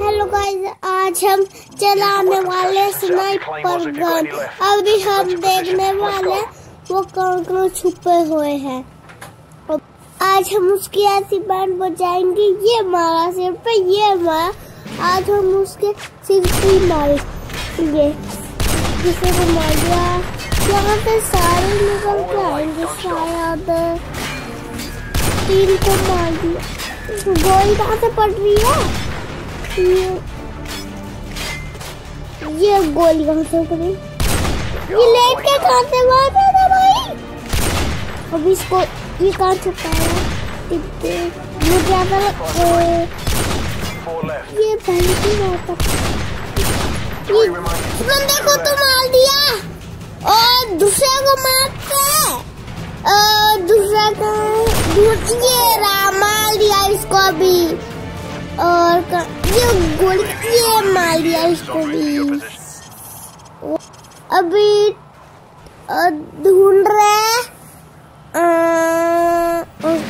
Hello guys आज हम चलाने वाले स्नाइपर गन अभी हम देखने वाले वो कौन कौन छुपे हुए हैं। आज हम उसकी ऐसी बैंड बजाएँगे। ये मारा सिर पे ये मारा। आज हम उसके सिर पे मारेंगे। जिसे को मार दिया। यहाँ से सारे निकल के आएँगे शायद तीन को मार दिया। गोली कहाँ से पड़ रही है। ये ये गोली कहाँ से पड़ी ये लेट के कहाँ से मार था भाई? अब इसको ये कहाँ छुपा है? मुझे आता ये पहले की बात है ये बंदे को तो मार दिया। और दूसरे को मार के और दूसरा को ये रहा मार दिया इसको अभी। और ये गोली ये मार दिया इसको भी। अभी ढूंढ रहे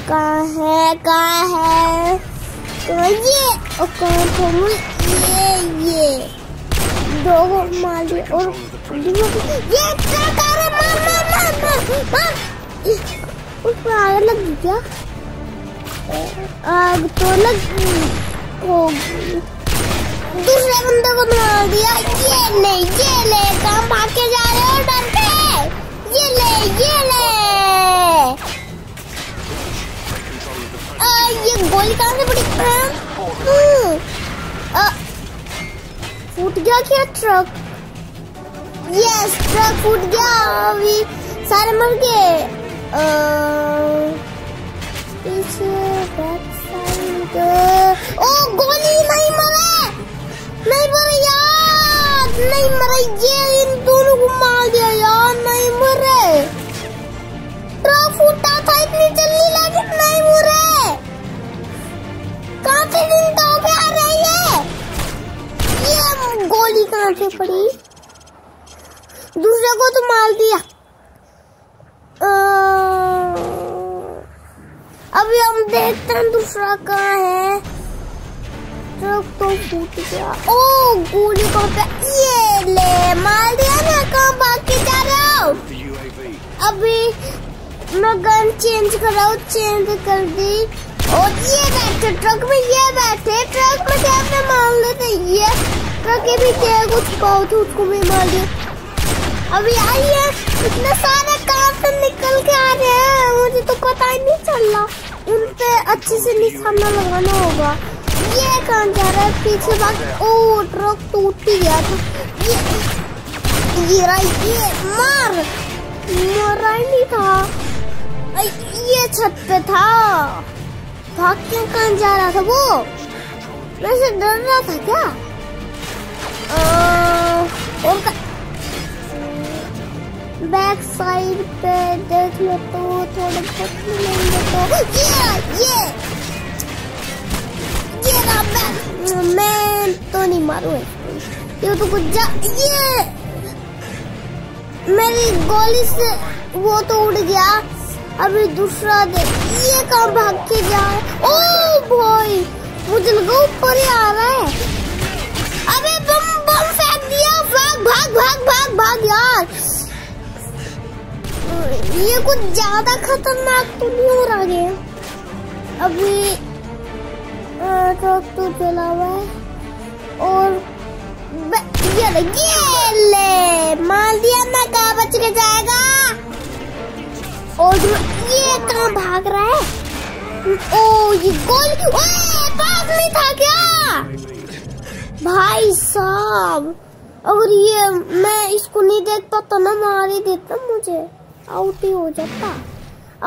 कहाँ है कहाँ है? तो ये कहाँ ये ये। दो मार दिया और ये रहा मार मार मार मार मार। आग लग गया आग तो लग दूसरे बंदे को मार दिया। ये ले ये ले कहाँ भाग के जा रहे हो डर के ये ले ये ले। आ, ये गोली कहाँ से पड़ी? फूट गया क्या ट्रक यस ट्रक फूट गया अभी। सारे मर गए। पीछे बैक साइड ओ गोली नहीं मरे नहीं मरे यार नहीं मरे ये इन दोनों को मार दिया यार नहीं मरे फूटा था इतनी जल्दी लेकिन नहीं मरे काफ़ी दिन तो हो गया रही है ये गोली कहाँ से पड़ी दूसरे को तो मार दिया अभी हम देखते हैं दूसरा कहाँ है ट्रक तो फूट गया ओ गोली को ये ले मार दिया ना कहाँ भाग जा रहा हूँ। अभी मैं गन चेंज कर रहा हूँ चेंज कर दी और ये बैठे, ट्रक में ये बैठे ट्रक में कैसे मार लेते ये ट्रक के भी क्या कुछ पाओ तो उसको भी मार दिया अभी आइए, इतने सारे कहाँ से निकल के आ रहे हैं। मुझे तो पता ही नहीं चल रहा। उन पे अच्छे से निशाना लगाना होगा। ये कहाँ जा रहा है पीछे बात ओ ट्रक टूट ही गया था ये ये ये मार मरा ही नहीं था ये छत पे था भाग के कहाँ जा रहा था वो वैसे डर रहा था क्या आ, और बैक साइड पे देख लो तो थोड़े बहुत मिलेंगे तो ये ये मैं तो नहीं मारू ये तो कुछ जा ये मेरी गोली से वो तो उड़ गया। अभी दूसरा दे ये कहाँ भाग के जा ओ भाई, मुझे लगा ऊपर ही आ रहा है। अबे बम बम फेंक दिया भाग भाग भाग भाग भाग यार। ये कुछ ज़्यादा खतरनाक तो नहीं हो रहा है? अभी ट्रक तो चला हुआ है। और ये ले, मार दिया ना कहा बच के जाएगा। और ये कहाँ भाग रहा है? ओ ये गोली भाग नहीं था क्या? भाई साहब अगर ये मैं इसको नहीं देख पाता ना मार ही देता मुझे। आउट ही हो जाता।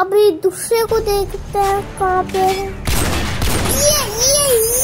अभी दूसरे को देखते हैं कहाँ पे है।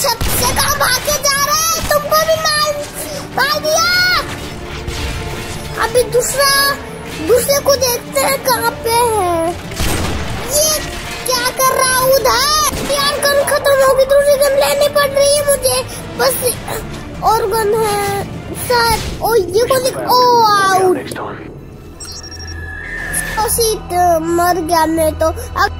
छत से कहा भागे जा रहे हैं। तुमको भी मार मार दिया। अभी दूसरा दूसरे को देखते हैं कहाँ पे है। ये क्या कर रहा उधर? यार गन खत्म होगी दूसरी गन लेनी पड़ रही है मुझे। बस और गन है। सर ओ ये को देख ओ आउट। मर गया मैं तो। अब